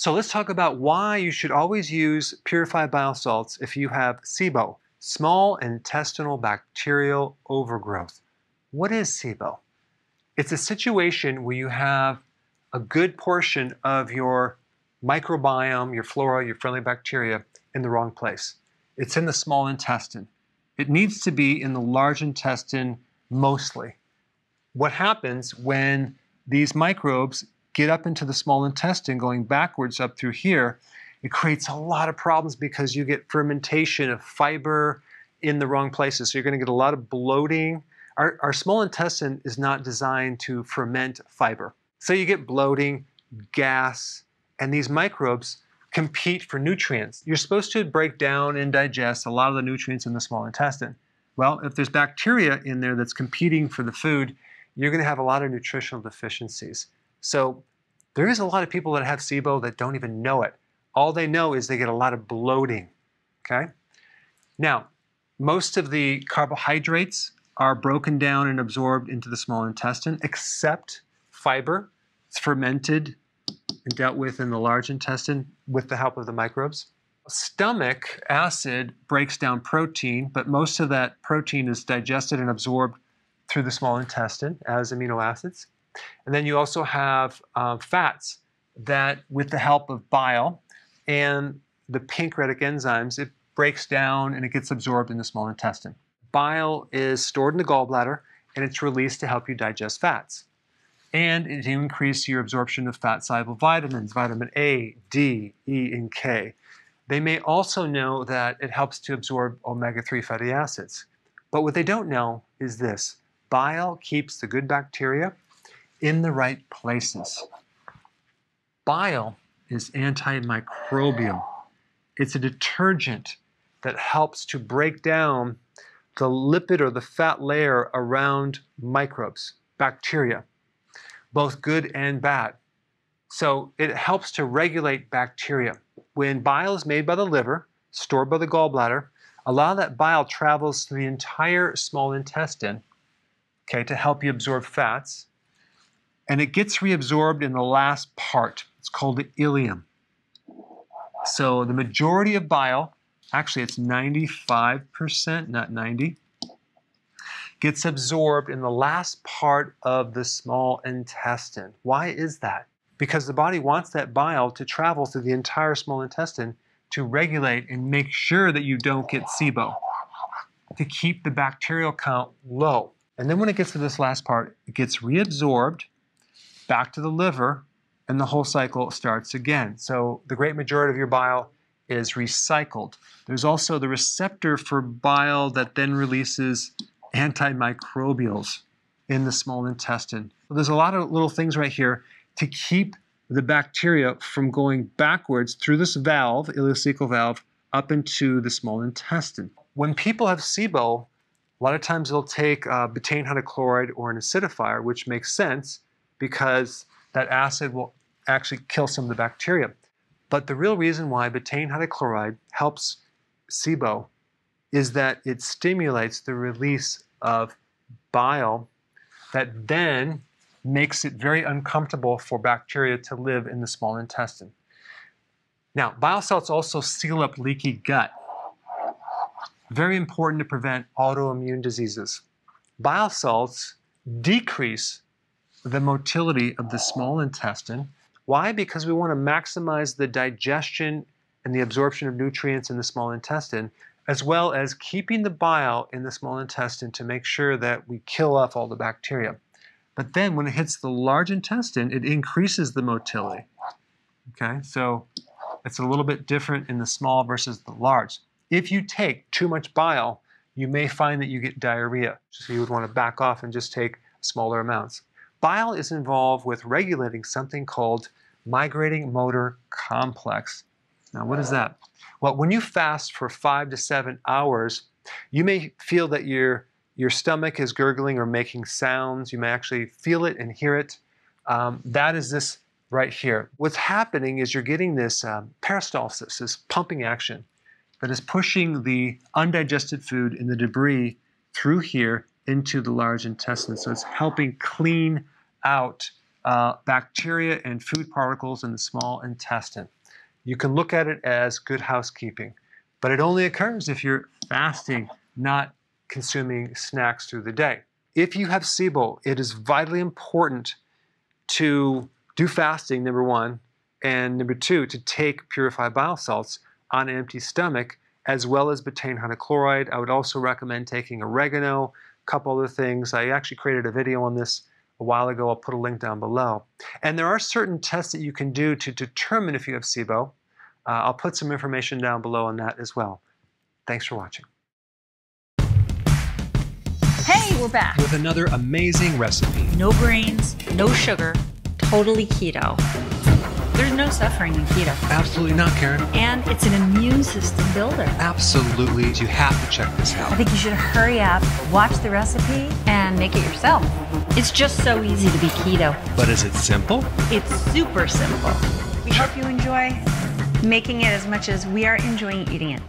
So let's talk about why you should always use purified bile salts if you have SIBO, small intestinal bacterial overgrowth. What is SIBO? It's a situation where you have a good portion of your microbiome, your flora, your friendly bacteria in the wrong place. It's in the small intestine. It needs to be in the large intestine mostly. What happens when these microbes get up into the small intestine going backwards up through here, it creates a lot of problems because you get fermentation of fiber in the wrong places. So you're going to get a lot of bloating. Our, our small intestine is not designed to ferment fiber. So you get bloating, gas, and these microbes compete for nutrients. You're supposed to break down and digest a lot of the nutrients in the small intestine. Well, if there's bacteria in there that's competing for the food, you're going to have a lot of nutritional deficiencies. So there is a lot of people that have SIBO that don't even know it. All they know is they get a lot of bloating. Okay? Now, most of the carbohydrates are broken down and absorbed into the small intestine, except fiber. It's fermented and dealt with in the large intestine with the help of the microbes. Stomach acid breaks down protein, but most of that protein is digested and absorbed through the small intestine as amino acids. And then you also have uh, fats that, with the help of bile and the pancreatic enzymes, it breaks down and it gets absorbed in the small intestine. Bile is stored in the gallbladder and it's released to help you digest fats. And it increase your absorption of fat soluble vitamins, vitamin A, D, E, and K. They may also know that it helps to absorb omega 3 fatty acids. But what they don't know is this bile keeps the good bacteria in the right places. Bile is antimicrobial. It's a detergent that helps to break down the lipid or the fat layer around microbes, bacteria, both good and bad. So it helps to regulate bacteria. When bile is made by the liver, stored by the gallbladder, a lot of that bile travels through the entire small intestine okay, to help you absorb fats and it gets reabsorbed in the last part. It's called the ileum. So the majority of bile, actually it's 95%, not 90, gets absorbed in the last part of the small intestine. Why is that? Because the body wants that bile to travel through the entire small intestine to regulate and make sure that you don't get SIBO, to keep the bacterial count low. And then when it gets to this last part, it gets reabsorbed back to the liver, and the whole cycle starts again. So the great majority of your bile is recycled. There's also the receptor for bile that then releases antimicrobials in the small intestine. There's a lot of little things right here to keep the bacteria from going backwards through this valve, ileocecal valve, up into the small intestine. When people have SIBO, a lot of times they'll take uh, betaine hydrochloride or an acidifier, which makes sense because that acid will actually kill some of the bacteria. But the real reason why betaine hydrochloride helps SIBO is that it stimulates the release of bile that then makes it very uncomfortable for bacteria to live in the small intestine. Now, bile salts also seal up leaky gut. Very important to prevent autoimmune diseases. Bile salts decrease the motility of the small intestine. Why? Because we want to maximize the digestion and the absorption of nutrients in the small intestine, as well as keeping the bile in the small intestine to make sure that we kill off all the bacteria. But then when it hits the large intestine, it increases the motility. Okay, so it's a little bit different in the small versus the large. If you take too much bile, you may find that you get diarrhea. So you would want to back off and just take smaller amounts. Bile is involved with regulating something called migrating motor complex. Now, what is that? Well, when you fast for five to seven hours, you may feel that your, your stomach is gurgling or making sounds. You may actually feel it and hear it. Um, that is this right here. What's happening is you're getting this um, peristalsis, this pumping action that is pushing the undigested food and the debris through here into the large intestine. So it's helping clean out uh, bacteria and food particles in the small intestine. You can look at it as good housekeeping, but it only occurs if you're fasting, not consuming snacks through the day. If you have SIBO, it is vitally important to do fasting, number one, and number two, to take purified bile salts on an empty stomach, as well as betaine hydrochloride. I would also recommend taking oregano, couple other things. I actually created a video on this a while ago. I'll put a link down below. And there are certain tests that you can do to determine if you have SIBO. Uh, I'll put some information down below on that as well. Thanks for watching. Hey, we're back. With another amazing recipe. No grains, no sugar, totally keto. There's no suffering in keto. Absolutely not, Karen. And it's an immune system builder. Absolutely. You have to check this out. I think you should hurry up, watch the recipe, and make it yourself. It's just so easy to be keto. But is it simple? It's super simple. We hope you enjoy making it as much as we are enjoying eating it.